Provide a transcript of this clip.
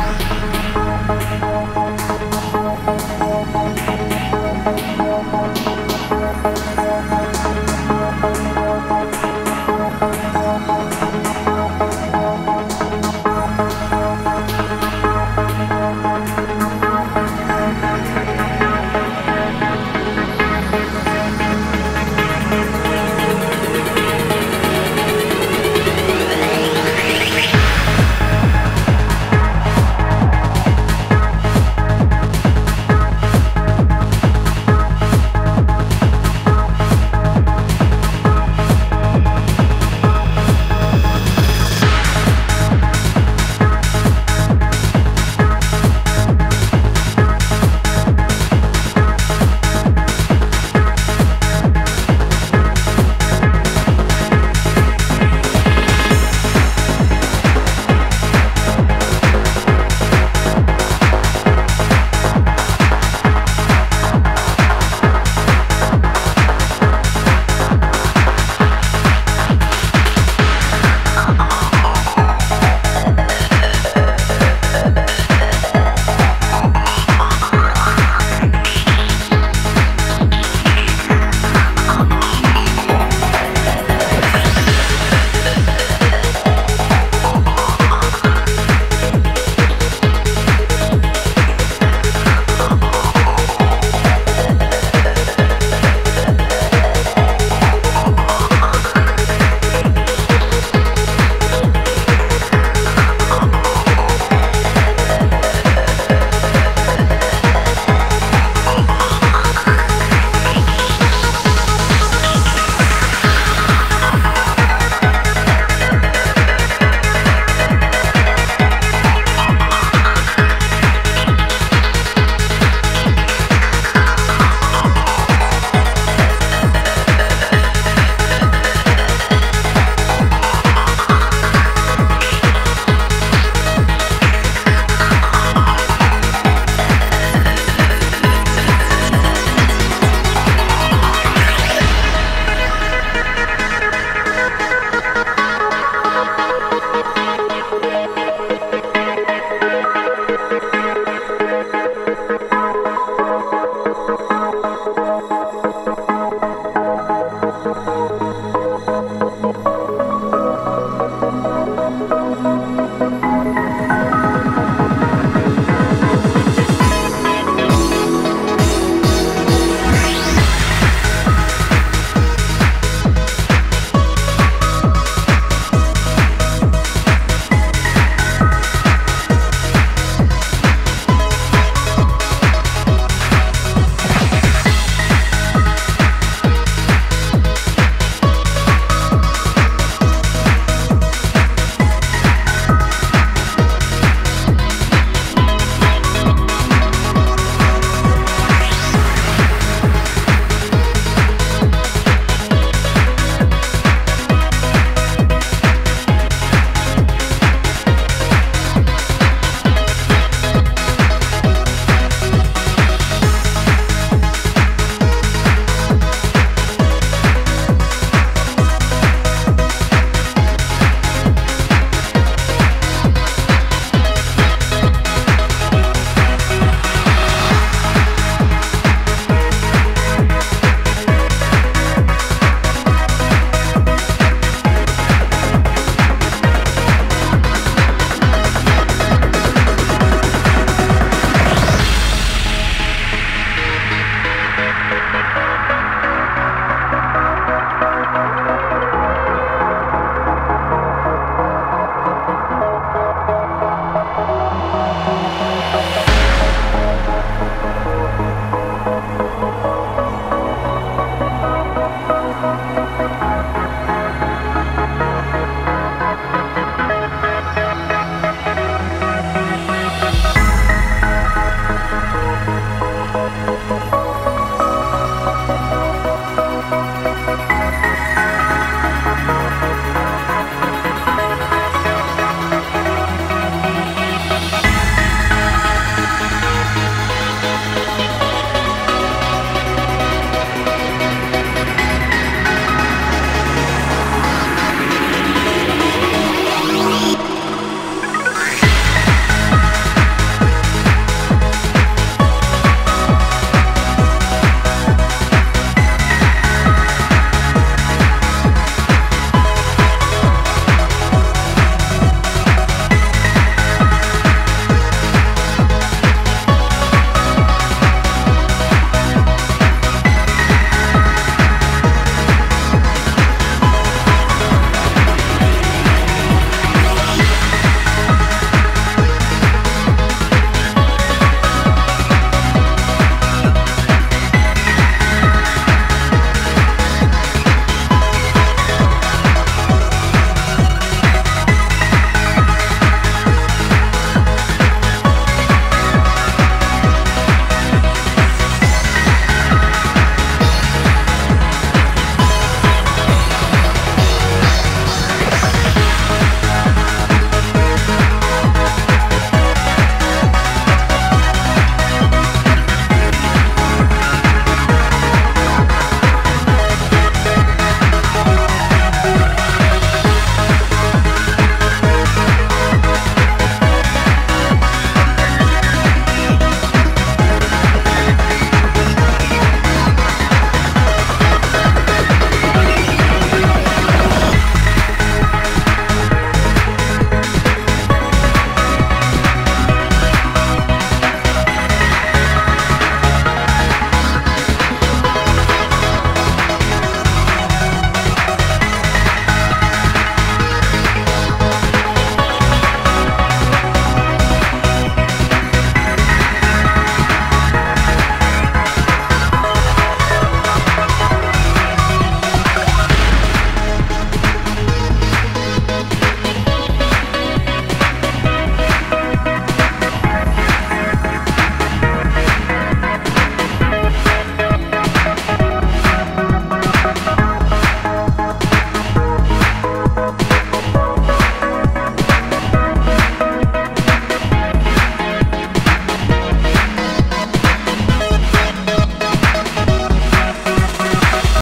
Bye.